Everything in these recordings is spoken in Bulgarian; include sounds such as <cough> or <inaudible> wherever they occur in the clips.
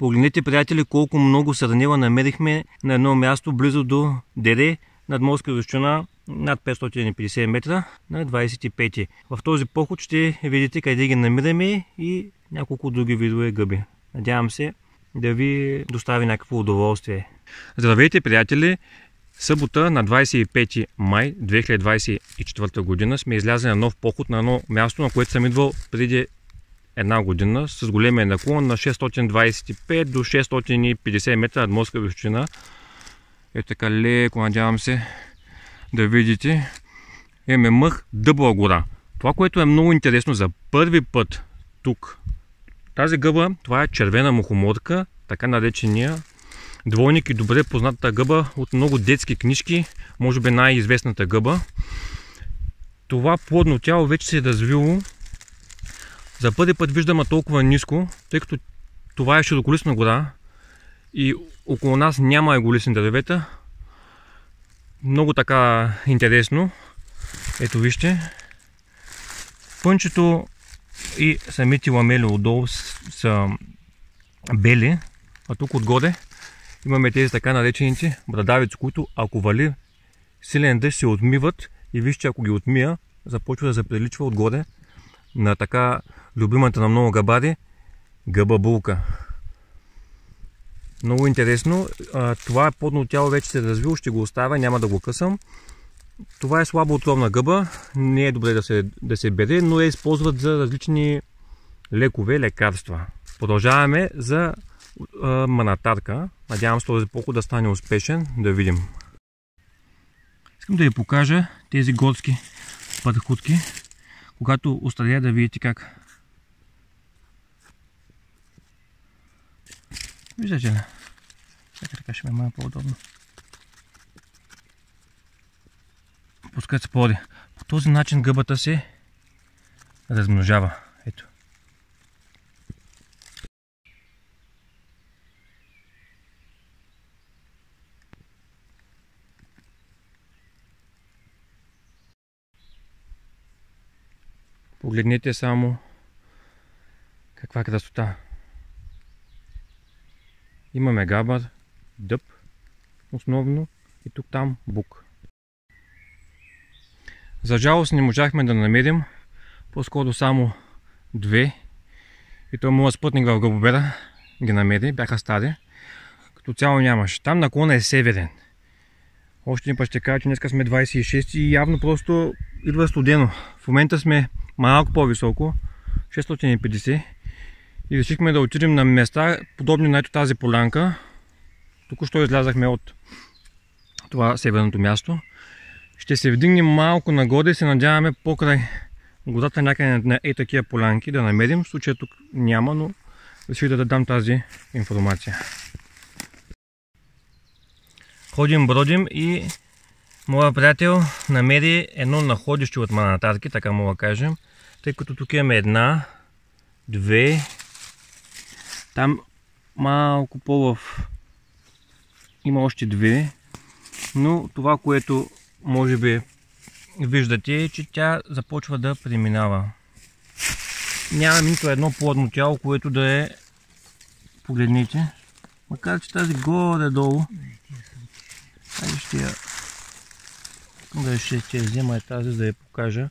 Погледнете, приятели, колко много сърнела намерихме на едно място близо до Дере, над морска височина над 550 метра на 25. В този поход ще видите къде ги намираме и няколко други видове гъби. Надявам се да ви достави някакво удоволствие. Здравейте, приятели! Събота на 25 май 2024 година сме излязли на нов поход на едно място, на което съм идвал преди една година с големия наклон на 625 до 650 метра над морска височина. Ето така леко, надявам се да видите. Имаме мъх Дъбла гора. Това, което е много интересно за първи път тук, тази гъба, това е червена мухоморка, така наречения двойник и добре познатата гъба от много детски книжки, може би най-известната гъба. Това плодно тяло вече се е развило. За първи път виждаме толкова ниско, тъй като това е широколисна гора и около нас няма еголисни дървета. Много така интересно. Ето вижте. Пънчето и самите ламели отдолу са бели, а тук отгоре имаме тези така наречените брадавици, които ако вали силен дъжд се отмиват и вижте ако ги отмия, започва да заприличва отгоре на така любимата на много габари гъба булка. Много интересно. Това е подно тяло вече се е развило, ще го оставя, няма да го късам. Това е слабо отровна гъба, не е добре да се, да се бере, но я използват за различни лекове, лекарства. Продължаваме за а, манатарка. Надявам се този поход да стане успешен, да видим. Искам да ви покажа тези горски пътхутки, когато остаря да видите как Виждате ли? Така така ще ме мая по-удобно. Пускат се плоди. По този начин гъбата се размножава. Ето. Погледнете само каква красота. Имаме габар, дъб основно и тук там бук. За жалост не можахме да намерим по-скоро само две и той моят спътник в Гълбобера ги намери, бяха стари. Като цяло нямаше. Там наклона е северен. Още един път ще кажа, че днес сме 26 и явно просто идва студено. В момента сме малко по-високо, 650 и решихме да отидем на места, подобни на ето тази полянка. Току-що излязахме от това северното място. Ще се вдигнем малко нагоре и се надяваме покрай гората някъде на е такива полянки да намерим. В случая тук няма, но реших да дадам тази информация. Ходим, бродим и моя приятел намери едно находище от манатарки, така мога да кажем, тъй като тук имаме една, две, там малко по-в... Има още две, но това, което може би виждате е, че тя започва да преминава. Няма нито едно плодно тяло, което да е... Погледните. Макар, че тази горе-долу... Айде ще я... Да ще, я взема е тази, да я покажа.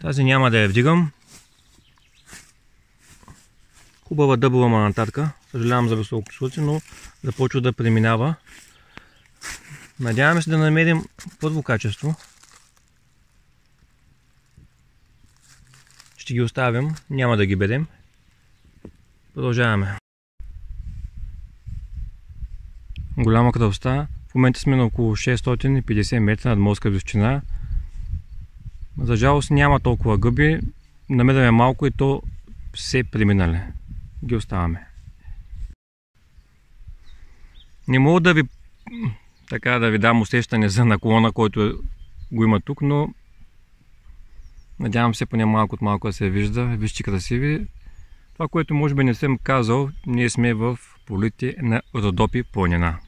Тази няма да я вдигам. Хубава дъбова манатарка. Съжалявам за високослъци, но започва да преминава. Надяваме се да намерим първо качество. Ще ги оставим, няма да ги bedем. Продължаваме. Голяма кръвста. В момента сме на около 650 метра над морска височина. За жалост няма толкова гъби. Намираме малко и то все преминали ги оставаме. Не мога да ви така да ви дам усещане за наклона, който го има тук, но надявам се поне малко от малко да се вижда. Вижте красиви. Това, което може би не съм казал, ние сме в полите на Родопи планина.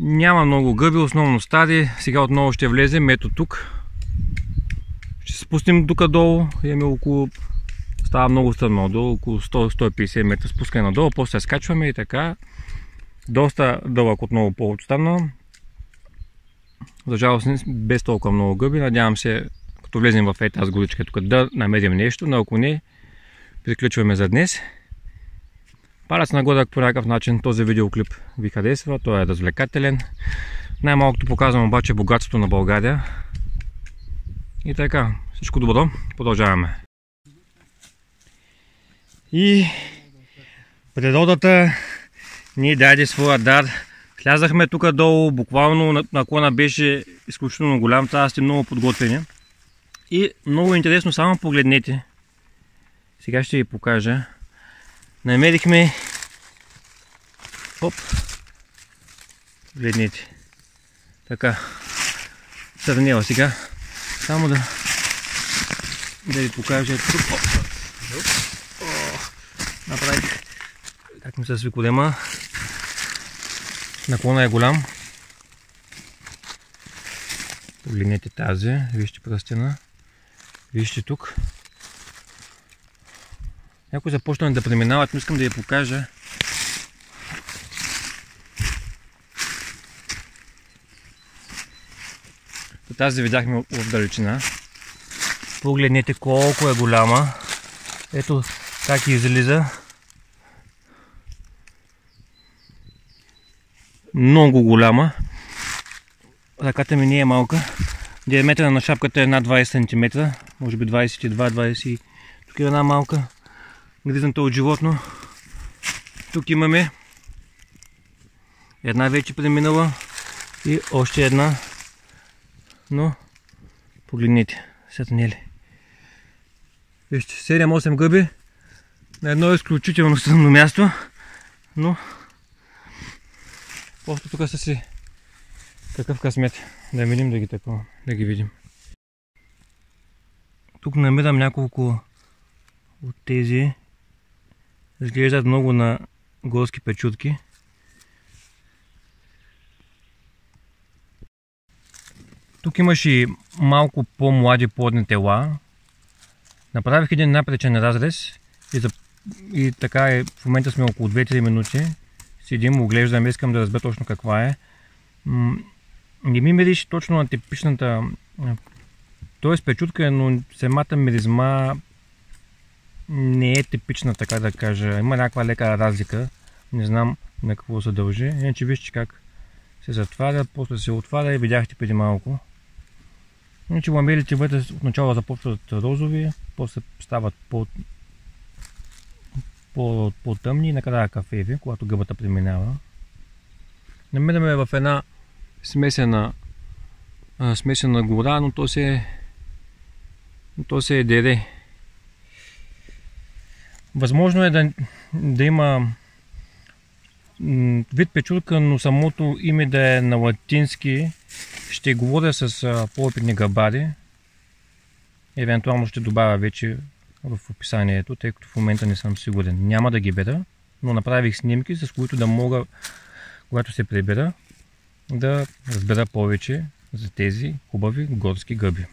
Няма много гъби, основно стари. Сега отново ще влезем. Ето тук. Ще се спустим тук долу. Имаме около става много стръмно надолу, около 100-150 метра спускане надолу, после скачваме и така. Доста дълъг отново повод стана. За жалост без толкова много гъби. Надявам се, като влезем в тази горичка тук да намерим нещо, но ако не, приключваме за днес. Палец нагоре, по някакъв начин този видеоклип ви харесва, той е развлекателен. Най-малкото показвам обаче богатството на България. И така, всичко добро, продължаваме. И природата ни даде своя дар. Слязахме тук долу, буквално наклона беше изключително голям, трябва сте много подготвени. И много интересно, само погледнете. Сега ще ви покажа. Намерихме Оп. Гледнете. Така. Сърнела сега. Само да да ви покажа тук. Направих как ми се сви колема. Наклона е голям. Погледнете тази. Вижте пръстена. Вижте тук. Някои започнат да преминават, но искам да я покажа. Тази видяхме в далечина. Погледнете колко е голяма. Ето как излиза. Много голяма. Ръката ми не е малка. Диаметъра на шапката е над 20 см. Може би 22-20 Тук е една малка гризната от животно. Тук имаме една вече преминала и още една. Но погледнете, сетнели. Вижте, 7-8 гъби на едно изключително странно място, но просто тук са си какъв късмет. Да видим да ги такова, да ги видим. Тук намирам няколко от тези. Изглеждат много на горски печутки. Тук имаш и малко по-млади плодни тела, Направих един напречен разрез и, за, и така е, в момента сме около 2-3 минути. Седим, оглеждам, искам да разбера точно каква е. Не ми мириш точно на типичната... Тоест печутка е, но самата миризма не е типична, така да кажа. Има някаква лека разлика. Не знам на какво се дължи. Иначе вижте как се затваря, после се отваря и видяхте преди малко. Иначе ламелите вътре отначало започват розови, после стават по, по, по-тъмни и накрая кафеви, когато гъбата преминава. Намираме в една смесена, смесена гора, но то се, но то се е дере. Възможно е да, да има вид печурка, но самото име да е на латински. Ще говоря с по-опитни габари, Евентуално ще добавя вече в описанието, тъй като в момента не съм сигурен. Няма да ги беда, но направих снимки, с които да мога, когато се прибера, да разбера повече за тези хубави горски гъби.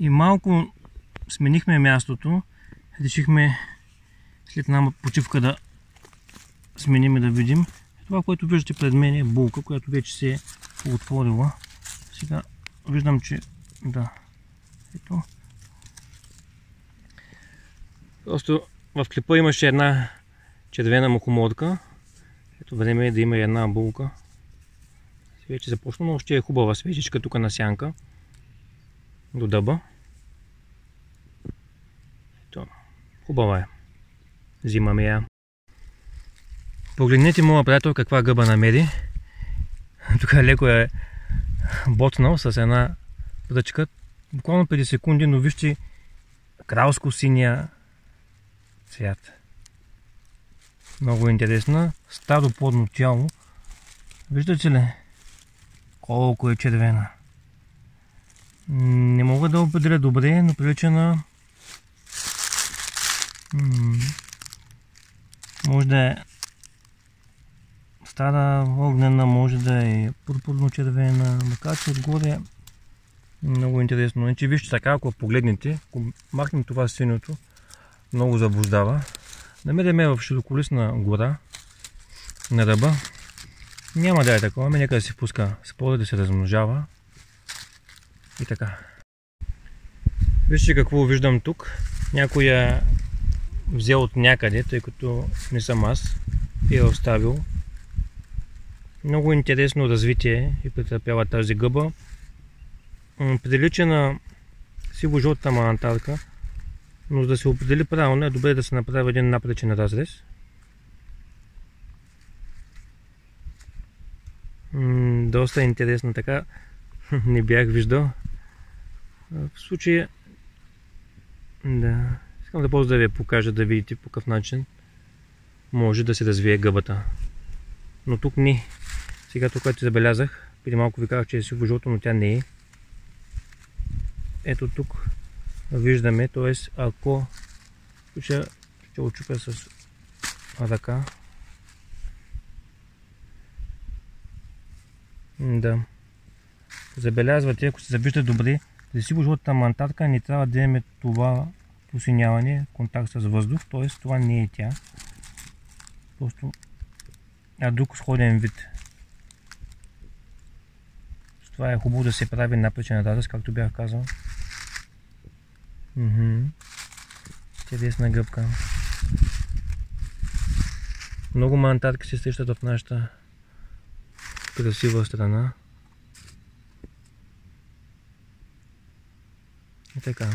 И малко сменихме мястото. Решихме след една почивка да сменим и да видим. Това, което виждате пред мен е булка, която вече се е отворила. Сега виждам, че да, ето. Просто в клипа имаше една червена мухоморка. Ето време е да има една булка. Вече започна, но още е хубава свежичка тук на сянка. До дъба. Ето. Хубава е. Взимаме я. Погледнете моя приятел каква гъба намери. Тук леко е ботнал с една пръчка буквално 5 секунди, но вижте кралско синия цвят. Много интересна. Старо плодно тяло. Виждате ли колко е червена? Не мога да определя добре, но прилича на... Може да е стара огнена, може да е пурпурно червена, макар че отгоре Много интересно. Значи, вижте така, ако погледнете, ако махнем това синьото, много заблуждава. Намериме в широколисна гора, на ръба. Няма да е такова, ами нека да се пуска спора да се размножава. И така. Вижте какво виждам тук. Някой я взел от някъде, тъй като не съм аз и е оставил. Много интересно развитие и претърпява тази гъба. Прилича на сиво-жълта манантарка, но за да се определи правилно е добре да се направи един напречен разрез. доста интересно така. <laughs> Не бях виждал. В случая да, искам да просто да ви покажа да видите по какъв начин може да се развие гъбата. Но тук не. Сега тук, което забелязах, преди малко ви казах, че е сиво жълто, но тя не е. Ето тук виждаме, т.е. ако ще, ще очупя с ръка. Да. Забелязвате, ако се завижда добре, за сиво жълтата мантатка не трябва да имаме това посиняване, контакт с въздух, т.е. това не е тя. Просто а друг сходен вид. Това е хубаво да се прави напречен разрез, както бях казал. Мхм. Интересна гъбка. Много мантатки се срещат в нашата красива страна. И така.